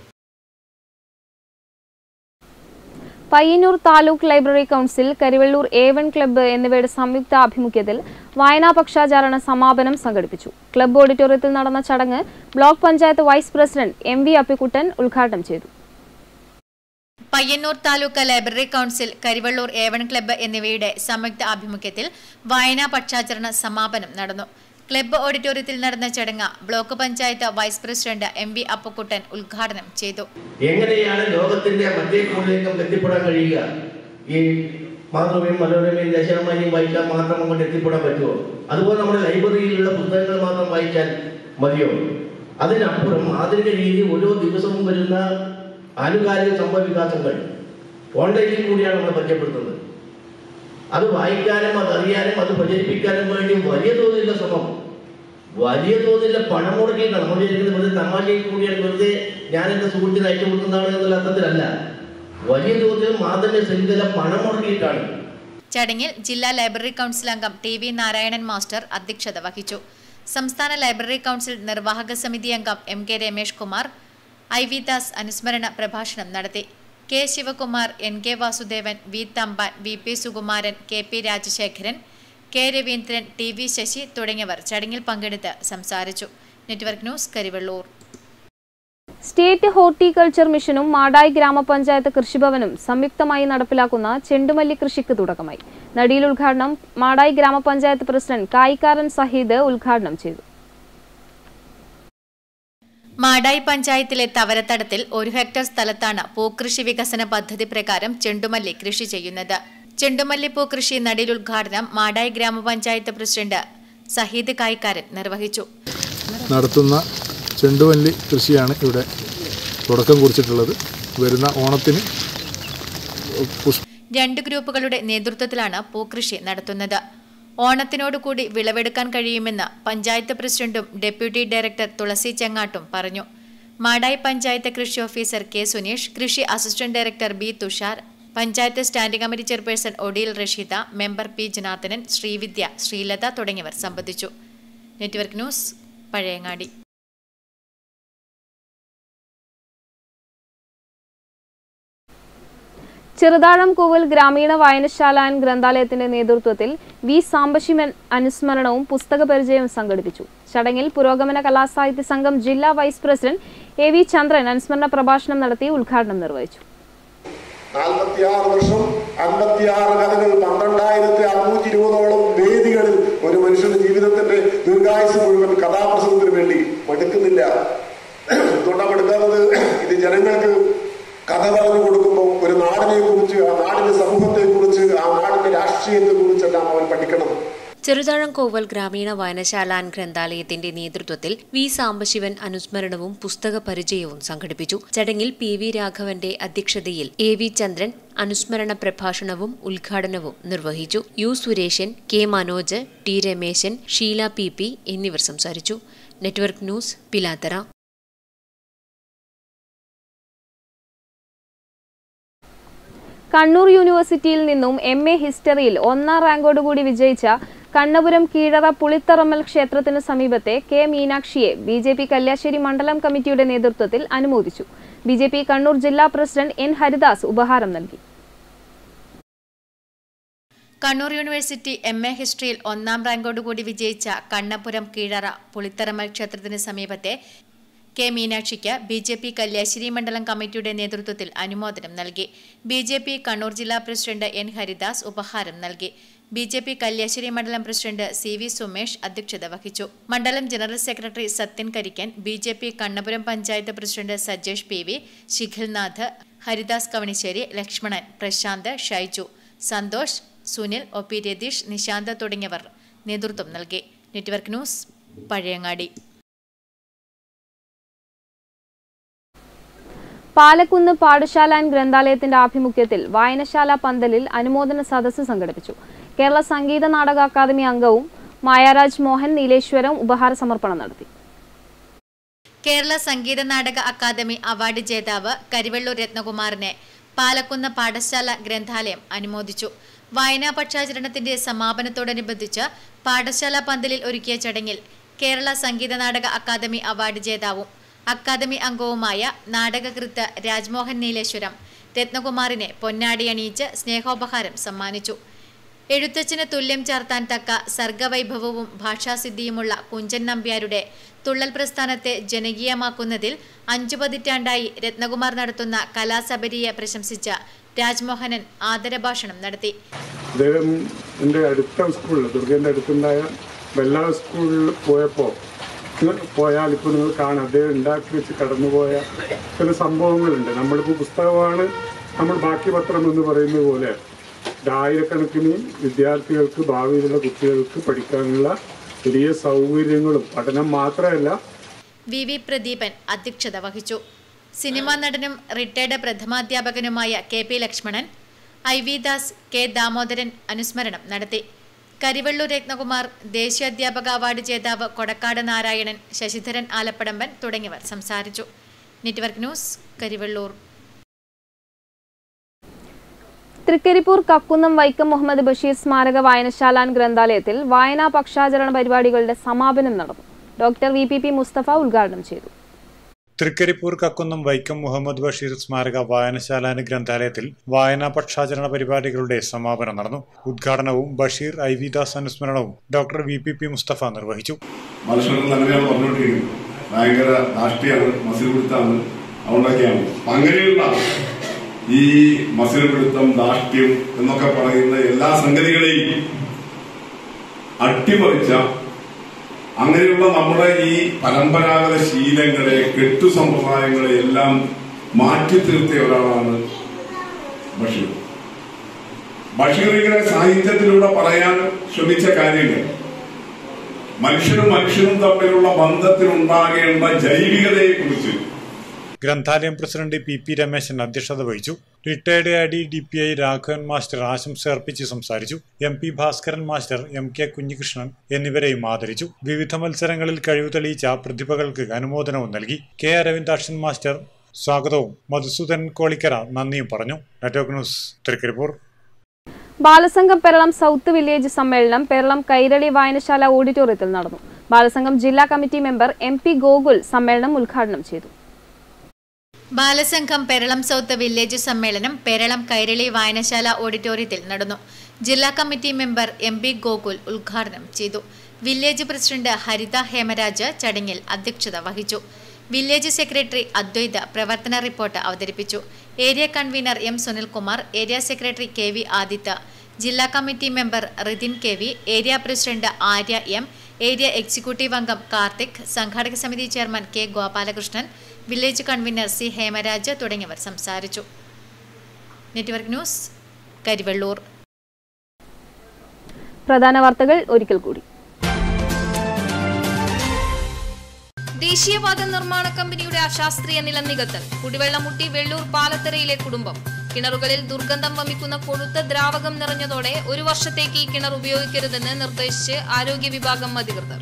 Payyanur taluk library council Karivellur A one club എന്നിവയുടെ സംയുക്ത ആഭിമുഖ്യത്തിൽ വായനാ പക്ഷാചാരണ സമാപനം സംഘടിപ്പിച്ചു. ക്ലബ്ബ് ഓഡിറ്റോറിയത്തിൽ നടന്ന ചടങ്ങ് block panchayat vice president M V Appikkuttan ഉദ്ഘാടനം ചെയ്തു. Payyanur taluk library council A one club എന്നിവയുടെ സംയുക്ത ആഭിമുഖ്യത്തിൽ വായനാ പക്ഷാചരണ സമാപനം നടന്നു. ക്ലബ്ബ് ഓഡിറ്റോറിയത്തിൽ നടന്ന ചടങ്ങ് block panchayat vice president M V Appakkuttan ഉദ്ഘാടനം ചെയ്തു. എങ്ങനെയാണ് ലോകത്തിന്റെ മറ്റേ കോണിലേക്ക് എത്തിപ്പെടാൻ കഴിയുക? ഈ മാതൃഭൂമിയും മനോരമയും ദേശാഭിമാനിയും വായിക്കാൻ മാത്രം അങ്ങോട്ട് എത്തിപ്പെടാൻ പറ്റുമോ? അതുപോലെ നമ്മുടെ ലൈബ്രറിയിലുള്ള പുസ്തകങ്ങൾ മാത്രം വായിച്ചാൽ മതിയോ? അതിനപ്പുറം ആധുനിക രീതി ഓരോ ദിവസവും വരുന്ന ആനുകാലിക സംഭവ വികാസങ്ങൾ ഓൺലൈനിൽ കൂടിയാണ് നമ്മൾ പരിചയപ്പെടുത്തുന്നത്. അത് വായിക്കാനും അത് അറിയാനും അത് പ്രചരിപ്പിക്കാനും വേണ്ടി വലിയ തോതിലുള്ള ശ്രമം. വലിയ തോതിലുള്ള പണം മുടക്കിയിട്ടാണ് നമ്മൾ വെറുതെ തമാശയിൽ കൂടിയാണ് വെറുതെ ഞാൻ എന്റെ സുഹൃത്തിന് അയച്ചു കൊടുക്കുന്നതാണ് എന്നുള്ള അർത്ഥത്തിലല്ല. വലിയ തോതിൽ മാതൃക ശൃംഖല പണം മുടക്കിയിട്ടാണ്. ചടങ്ങിൽ ജില്ലാ ലൈബ്രറി കൗൺസിൽ അംഗം ടി വി നാരായണൻ മാസ്റ്റർ അധ്യക്ഷത വഹിച്ചു. സംസ്ഥാന ലൈബ്രറി കൗൺസിൽ നിർവാഹക സമിതി അംഗം M K Ramesh Kumar I V Das അനുസ്മരണ പ്രഭാഷണം നടത്തി. K Sivakumar N K Vasudevan V Thampan V P Sukumaran K P Rajasekharan K Raveendran T V Sasi തുടങ്ങിയവർ ചടങ്ങിൽ പങ്കെടുത്ത് സംസാരിച്ചു. Network news Karivellur. State horticulture മിഷനും മാടായി ഗ്രാമപഞ്ചായത്ത് കൃഷിഭവനും സംയുക്തമായി നടപ്പിലാക്കുന്ന ചെണ്ടുമല്ലി കൃഷിക്ക് തുടക്കമായി. നടിയിൽ ഉദ്ഘാടനം മാടായി ഗ്രാമപഞ്ചായത്ത് പ്രസിഡന്റ് കായിക്കാരൻ സഹീദ് ഉദ്ഘാടനം ചെയ്തു. മാടായി പഞ്ചായത്തിലെ തവരത്തടത്തിൽ ഒരു ഹെക്ടർ സ്ഥലത്താണ് പൂക്കൃഷി വികസന പദ്ധതി പ്രകാരം ചെണ്ടുമല്ലി കൃഷി ചെയ്യുന്നത്. ചെണ്ടുമല്ലി പൂക്കൃഷി നടിയിൽ ഉദ്ഘാടനം മാടായി ഗ്രാമപഞ്ചായത്ത് പ്രസിഡന്റ് സഹീദ് കായ്ക്കാരൻ നിർവഹിച്ചു. നടത്തുന്ന ചെണ്ടുമല്ലി കൃഷിയാണ് ഇവിടെ തുടക്കം കുറിച്ചിട്ടുള്ളത്. വരുന്ന ഓണത്തിന് രണ്ട് ഗ്രൂപ്പുകളുടെ നേതൃത്വത്തിലാണ് പൂക്കൃഷി നടത്തുന്നത്. ഓണത്തിനോടുകൂടി വിളവെടുക്കാൻ കഴിയുമെന്ന് പഞ്ചായത്ത് പ്രസിഡന്റും ഡെപ്യൂട്ടി ഡയറക്ടർ തുളസി ചെങ്ങാട്ടും പറഞ്ഞു. മാടായി പഞ്ചായത്ത് കൃഷി ഓഫീസർ കെ സുനീഷ് കൃഷി assistant director B Thushar panchayat standing committee chairperson Odiyil Rasheeda member P Janardhanan Sreevidya Sreelatha തുടങ്ങിയവർ സംബന്ധിച്ചു. Network news Pazhayangadi. Cheruthazham Kooval ഗ്രാമീണ വായനശാല ആൻഡ് ഗ്രന്ഥാലയത്തിന്റെ നേതൃത്വത്തിൽ വി സാംബശിവൻ അനുസ്മരണവും പുസ്തക പരിചയവും സംഘടിപ്പിച്ചു. ചടങ്ങിൽ പുരോഗമന കലാസാഹിത്യ സംഘം ജില്ലാ vice president A V Chandran അനുസ്മരണ പ്രഭാഷണം നടത്തി ഉദ്ഘാടനം നിർവഹിച്ചു. നാൽപ്പത്തിയാറ് വർഷം അൻപത്തിയാറ് കഥകൾ പന്ത്രണ്ടായിരത്തി അറുന്നൂറ്റി വേദികളിൽ ഒരു മനുഷ്യന്റെ ജീവിതത്തിന്റെ ദീർഘായുസ് മുഴുവൻ കഥാപ്രസംഗത്തിന് വേണ്ടി മടുക്കുന്നില്ല. എന്തുകൊണ്ടാണ് മടുക്കാത്തത് ഇത് ജനങ്ങൾക്ക് കഥ പറഞ്ഞു കൊടുക്കുമ്പോൾ ഒരു നാടിനെ കുറിച്ച് ആ നാടിന്റെ സമൂഹത്തെ കുറിച്ച് ആ നാടിന്റെ രാഷ്ട്രീയത്തെ കുറിച്ചെല്ലാം അവൻ പഠിക്കണം. ചെറുതാഴംകോവൽ ഗ്രാമീണ വായനശാല ആൻഡ് ഗ്രന്ഥാലയത്തിന്റെ നേതൃത്വത്തിൽ വി സാംബശിവൻ അനുസ്മരണവും പുസ്തക പരിചയവും സംഘടിപ്പിച്ചു. ചടങ്ങിൽ പി വി രാഘവന്റെ അധ്യക്ഷതയിൽ എ വി ചന്ദ്രൻ അനുസ്മരണ പ്രഭാഷണവും ഉദ്ഘാടനവും നിർവഹിച്ചു. U Sureshan K Manoj T Rameshan Sheela P P എന്നിവർ സംസാരിച്ചു. Network news Pilathara. കണ്ണൂർ യൂണിവേഴ്സിറ്റിയിൽ നിന്നും എം എ ഹിസ്റ്ററിയിൽ ഒന്നാം റാങ്കോടുകൂടി വിജയിച്ച കണ്ണപുരം കീഴറ പുളിത്തറമ്മൽ ക്ഷേത്രത്തിന് സമീപത്തെ കെ മീനാക്ഷിയെ ബി ജെ പി കല്യാശ്ശേരി മണ്ഡലം കമ്മിറ്റിയുടെ നേതൃത്വത്തിൽ അനുമോദിച്ചു. ബി ജെ പി കണ്ണൂർ ജില്ലാ പ്രസിഡന്റ് എൻ ഹരിദാസ് ഉപഹാരം നൽകി. കണ്ണൂർ യൂണിവേഴ്സിറ്റി എം എ ഹിസ്റ്ററിയിൽ ഒന്നാം റാങ്കോടുകൂടി വിജയിച്ച കണ്ണപുരം കീഴറ പുളിത്തറമ്മൽ ക്ഷേത്രത്തിന് സമീപത്തെ കെ മീനാക്ഷിക്ക് ബി ജെ പി കല്യാശ്ശേരി മണ്ഡലം കമ്മിറ്റിയുടെ നേതൃത്വത്തിൽ അനുമോദനം നൽകി. ബി ജെ പി കണ്ണൂർ ജില്ലാ പ്രസിഡന്റ് എൻ ഹരിദാസ് ഉപഹാരം നൽകി. ബി ജെ പി കല്യാശ്ശേരി മണ്ഡലം പ്രസിഡന്റ് സി വി സുമേഷ് അധ്യക്ഷത വഹിച്ചു. മണ്ഡലം general secretary Sathyan Karikkan B J P Kannapuram panchayat president Sajesh P V Shikhilnath Haridas Kavanissery Lakshmanan Prasanth Shaiju Santhosh Sunil O P Ratheesh Nishanth തുടങ്ങിയവർ നേതൃത്വം നൽകി. Network news Pazhayangadi. Palakkunnu പാഠശാല and ഗ്രന്ഥാലയത്തിന്റെ ആഭിമുഖ്യത്തിൽ വായനശാല പന്തലിൽ അനുമോദന സദസ്സ് സംഘടിപ്പിച്ചു. കേരള സംഗീത നാടക അക്കാദമി അംഗവും മായാരാജ് മോഹൻ നീലേശ്വരം ഉപഹാര സമർപ്പണം നടത്തി. കേരള സംഗീത നാടക അക്കാദമി അവാർഡ് ജേതാവ് കരിവെള്ളൂർ രത്നകുമാറിനെ പാലക്കുന്ന് പാഠശാല ഗ്രന്ഥാലയം അനുമോദിച്ചു. വായനാ പക്ഷാചരണത്തിന്റെ സമാപനത്തോടനുബന്ധിച്ച് പാഠശാല പന്തലിൽ ഒരുക്കിയ ചടങ്ങിൽ Kerala Sangeetha Nataka academy award ജേതാവും academy അംഗവുമായ നാടകകൃത്ത് രാജ്മോഹൻ നീലേശ്വരം രത്നകുമാറിനെ പൊന്നാടി അണിയിച്ച് സ്നേഹോപഹാരം സമ്മാനിച്ചു. എഴുത്തച്ഛന് തുല്യം ചേർത്താൻ തക്ക സർഗവൈഭവവും ഭാഷാസിദ്ധിയുമുള്ള കുഞ്ചൻ നമ്പ്യാരുടെ തുള്ളൽ പ്രസ്ഥാനത്തെ ജനകീയമാക്കുന്നതിൽ അഞ്ചു പതിറ്റാണ്ടായി രത്നകുമാർ നടത്തുന്ന കലാസബരിയെ പ്രശംസിച്ച രാജ്മോഹനൻ ആദരഭാഷണം നടത്തി. അദ്ദേഹം എന്റെ അടുത്ത സ്കൂളിൽ ദുർഗേന്റെ അടുത്തുണ്ടായ ബെല്ല സ്കൂളിൽ പോയപ്പോൾ പോയാൽ ഇപ്പോൾ നിങ്ങൾ കാണാം. അദ്ദേഹം ഉണ്ടാക്കി വെച്ച് കടന്നുപോയ ചില സംഭവങ്ങളുണ്ട്. നമ്മളിപ്പോൾ പുസ്തകമാണ് നമ്മൾ ബാക്കി പത്രം എന്ന് പറയുന്ന പോലെ ആയിരക്കണക്കിന് വിദ്യാർത്ഥികൾക്ക് ഭാവിയിലുള്ള കുട്ടികൾക്ക് പഠിക്കാനുള്ള വലിയ സൗകര്യങ്ങളും പഠനം മാത്രമല്ല. വി വി പ്രദീപൻ അധ്യക്ഷത വഹിച്ചു. സിനിമാ നടനും retired പ്രഥമാധ്യാപകനുമായ K P Lakshmanan I V Das K Damodaran അനുസ്മരണം നടത്തി. കരിവള്ളൂർ രത്നകുമാർ ദേശീയ അധ്യാപക അവാർഡ് ജേതാവ് കൊടക്കാട് നാരായണൻ ശശിധരൻ ആലപ്പടമ്പൻ തുടങ്ങിയവർ സംസാരിച്ചു. Network news Karivellur. Trikaripur Kakkunnam Vaikom Muhammad Basheer സ്മാരക വായനശാല ഗ്രന്ഥാലയത്തിൽ വായനാ പക്ഷാചരണ പരിപാടികളുടെ സമാപനം നടന്നു. Doctor V P P Musthafa ഉദ്ഘാടനം ചെയ്തു. തൃക്കരിപ്പൂർ കക്കുന്നം വൈക്കം മുഹമ്മദ് ബഷീർ സ്മാരക വായനശാല ഗ്രന്ഥാലയത്തിൽ വായനാ പക്ഷാചരണ പരിപാടികളുടെ സമാപനം നടന്നു. ഉദ്ഘാടനവും Basheer I V Das അനുസ്മരണവും doctor V P P Musthafa നിർവഹിച്ചു. ഈ മസിൽ പിടുത്തം എന്നൊക്കെ പറയുന്ന എല്ലാ സംഗതികളെയും അട്ടിമറിച്ച അങ്ങനെയുള്ള നമ്മുടെ ഈ പരമ്പരാഗത ശീലങ്ങളെ കെട്ടു സമ്പ്രദായങ്ങളെ എല്ലാം മാറ്റി തീർത്തിയ ഒരാളാണ് ബഷീർ. ബഷീർ ഇങ്ങനെ സാഹിത്യത്തിലൂടെ പറയാൻ ശ്രമിച്ച കാര്യങ്ങൾ. മനുഷ്യനും മനുഷ്യനും തമ്മിലുള്ള ബന്ധത്തിലുണ്ടാകേണ്ട ജൈവികതയെ കുറിച്ച് ഗ്രന്ഥാലയം പ്രസിഡന്റ് പി പി രമേശൻ അധ്യക്ഷത വഹിച്ചു. Retired I D D P I Raghavan master ആശംസ അർപ്പിച്ച് സംസാരിച്ചു. M P Bhaskaran master M K Kunhikrishnan എന്നിവരെയും ആദരിച്ചു. വിവിധ മത്സരങ്ങളിൽ കഴിവ് തെളിയിച്ച പ്രതിഭകൾക്ക് അനുമോദനവും നൽകി. കെ അരവിന്ദാക്ഷൻ മാസ്റ്റർ സ്വാഗതവും. മധുസൂദൻ കോളിക്കര നന്ദിയും പറഞ്ഞു. Network news Trikaripur Balasangham Peralam south village സമ്മേളനം പെരളം കൈരളി വായനശാല ഓഡിറ്റോറിയത്തിൽ നടന്നു. ബാലസംഘം ജില്ലാ committee member M P Gokul സമ്മേളനം ഉദ്ഘാടനം ചെയ്തു. ബാലസംഘം പെരളം സൗത്ത് വില്ലേജ് സമ്മേളനം പെരളം കൈരളി വായനശാല ഓഡിറ്റോറിയത്തിൽ നടന്നു. ജില്ലാ committee member M B Gokul ഉദ്ഘാടനം ചെയ്തു. വില്ലേജ് പ്രസിഡന്റ് ഹരിത ഹേമരാജ് ചടങ്ങിൽ അധ്യക്ഷത വഹിച്ചു. വില്ലേജ് സെക്രട്ടറി അദ്വൈത പ്രവർത്തന റിപ്പോർട്ട് അവതരിപ്പിച്ചു. Area convener M Sunilkumar area secretary K V Adithya ജില്ലാ committee member Rithin K V area president Arya M area executive അംഗം കാർത്തിക് സംഘാടക സമിതി chairman K Gopalakrishnan village convener C Hemaraj തുടങ്ങിയവർ സംസാരിച്ചു. Network news Karivellur. പ്രധാന വാർത്തകൾ ഒരിക്കൽ കൂടി. ദേശീയപാത നിർമ്മാണ കമ്പനിയുടെ അശാസ്ത്രീയ നിലനികത്തൽ കുടിവെള്ളം മുട്ടി വെള്ളൂർ പാലത്തറയിലെ കുടുംബം. കിണറുകളിൽ ദുർഗന്ധം വമിക്കുന്ന കൊഴുത്ത ദ്രാവകം നിറഞ്ഞതോടെ ഒരു വർഷത്തേക്ക് ഈ കിണർ ഉപയോഗിക്കരുതെന്ന് നിർദ്ദേശിച്ച് ആരോഗ്യ വിഭാഗം അധികൃതർ.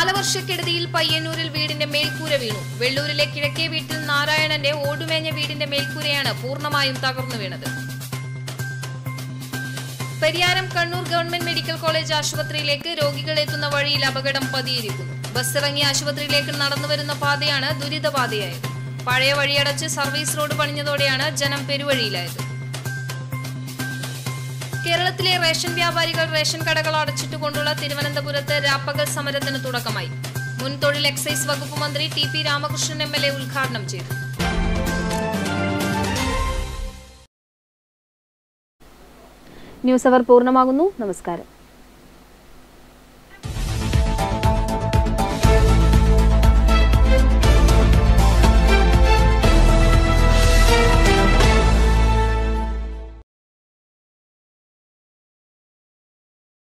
കാലവർഷക്കെടുതിയിൽ പയ്യന്നൂരിൽ വീടിന്റെ മേൽക്കൂര വീണു. വെള്ളൂരിലെ കിഴക്കേ വീട്ടിൽ നാരായണന്റെ ഓടുമേഞ്ഞ വീടിന്റെ മേൽക്കൂരയാണ് പൂർണമായും തകർന്നു വീണത്. Pariyaram Kannur government medical college ആശുപത്രിയിലേക്ക് രോഗികൾ എത്തുന്ന വഴിയിൽ അപകടം പതിയിരിക്കുന്നു. ബസ് ഇറങ്ങി ആശുപത്രിയിലേക്ക് നടന്നുവരുന്ന പാതയാണ് ദുരിതപാതയായത് പഴയ വഴിയടച്ച് സർവീസ് റോഡ് പണിഞ്ഞതോടെയാണ് ജനം പെരുവഴിയിലായത്. കേരളത്തിലെ റേഷൻ വ്യാപാരികൾ റേഷൻ കടകൾ അടച്ചിട്ടുകൊണ്ടുള്ള തിരുവനന്തപുരത്ത് രാപ്പകൽ സമരത്തിന് തുടക്കമായി. മുൻ തൊഴിൽ എക്സൈസ് വകുപ്പ് മന്ത്രി T P Ramakrishnan M L A ഉദ്ഘാടനം ചെയ്തു. ന്യൂസ് അവർ പൂർണമാകുന്നു. നമസ്കാരം.